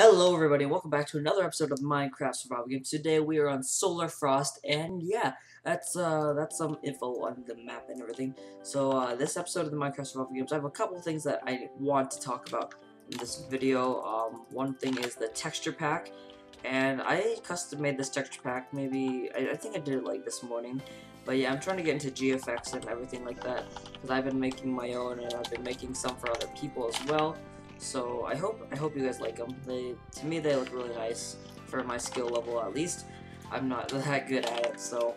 Hello everybody, welcome back to another episode of Minecraft Survival Games. Today we are on Solar Frost, and yeah, that's uh, that's some info on the map and everything. So uh, this episode of the Minecraft Survival Games, I have a couple things that I want to talk about in this video. Um, one thing is the texture pack, and I custom made this texture pack. Maybe I, I think I did it like this morning, but yeah, I'm trying to get into GFX and everything like that because I've been making my own, and I've been making some for other people as well. So I hope I hope you guys like them. They to me they look really nice for my skill level at least. I'm not that good at it, so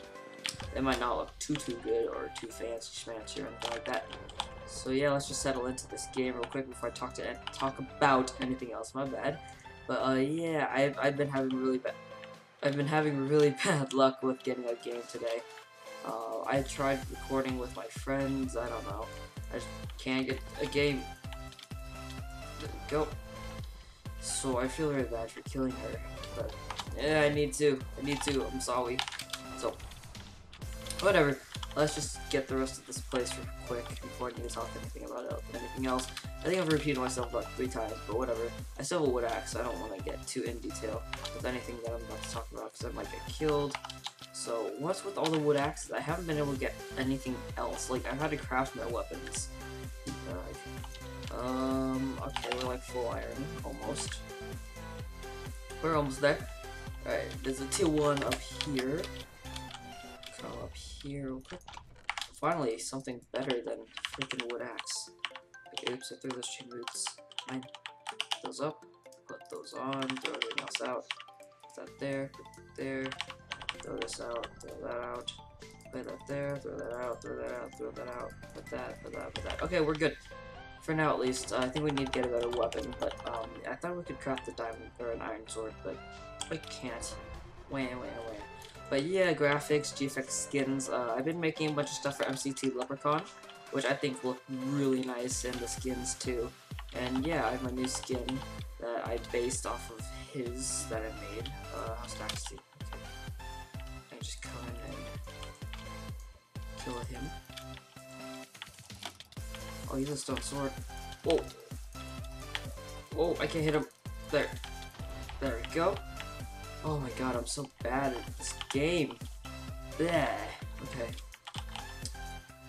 it might not look too too good or too fancy schmancy or anything like that. So yeah, let's just settle into this game real quick before I talk to talk about anything else. My bad. But uh, yeah, I've I've been having really bad I've been having really bad luck with getting a game today. Uh, I tried recording with my friends. I don't know. I just can't get a game go. So I feel very bad for killing her, but yeah, I need to. I need to. I'm sorry. So, whatever. Let's just get the rest of this place real quick before I need to talk anything about it, anything else. I think I've repeated myself about three times, but whatever. I still have a wood axe, so I don't want to get too in detail with anything that I'm about to talk about, because I might get killed. So, what's with all the wood axes? I haven't been able to get anything else. Like, I've had to craft my weapons. Um, okay, we're like full iron, almost. We're almost there. Alright, there's a tier 1 up here. Come up here. Finally, something better than freaking wood axe. Okay, oops, I threw those chain boots. Fine. Put those up, put those on, throw everything else out. Put that there, put there, throw this out, throw that out. Put that there, throw that out, throw that out, throw that out, put that, put that, put that. Okay, we're good. For now, at least. Uh, I think we need to get a better weapon, but um, I thought we could craft a diamond or an iron sword, but I can't. Wait, wait, wait. But yeah, graphics, GFX skins. Uh, I've been making a bunch of stuff for MCT Leprechaun, which I think look really nice, and the skins too. And yeah, I have my new skin that I based off of his that I made. Uh, how's Dynasty? Just come and kill him. Oh, he's a stone sword. Whoa. Whoa, I can't hit him. There. There we go. Oh my god, I'm so bad at this game. Yeah. Okay.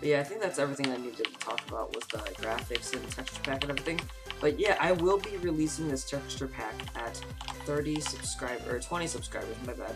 But yeah, I think that's everything I needed to talk about with the graphics and texture pack and everything. But yeah, I will be releasing this texture pack at 30 subscribers, or 20 subscribers, my bad.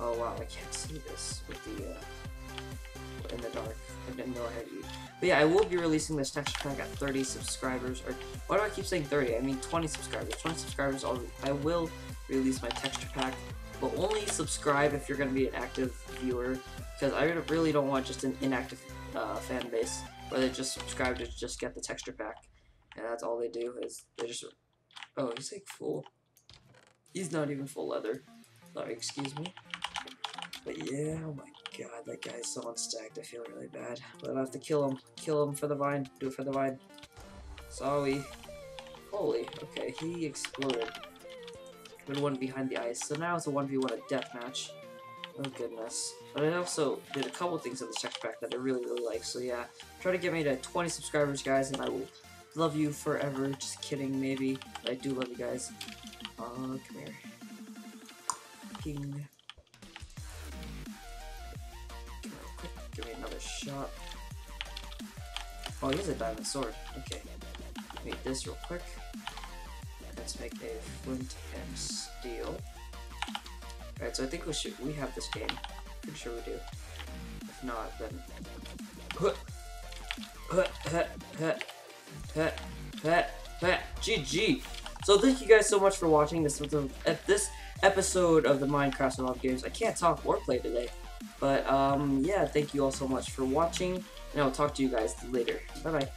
Oh wow, I can't see this with the, uh, in the dark. I didn't know I had to but yeah, I will be releasing this texture pack at 30 subscribers, or why do I keep saying 30? I mean 20 subscribers. 20 subscribers, I'll, I will release my texture pack, but only subscribe if you're going to be an active viewer, because I really don't want just an inactive uh, fan base, where they just subscribe to just get the texture pack, and that's all they do, is they just, oh, he's like full, he's not even full leather, sorry, excuse me, but yeah, oh my god, that guy's so unstacked, I feel really bad. But I have to kill him. Kill him for the vine. Do it for the vine. Sorry. Holy, okay, he exploded. Been one behind the ice, so now it's a 1v1 a deathmatch. Oh goodness. But I also did a couple things in the text pack that I really, really like, so yeah. Try to get me to 20 subscribers, guys, and I will love you forever. Just kidding, maybe. But I do love you guys. Uh, come here. King. Shot. Oh, he has a diamond sword. Okay. Make this real quick. Let's make a flint and steel. Alright, so I think we should we have this game. Pretty sure we do. If not, then GG. So thank you guys so much for watching this this episode of the Minecraft Survival Games. I can't talk or play today. But, um, yeah, thank you all so much for watching, and I'll talk to you guys later. Bye-bye.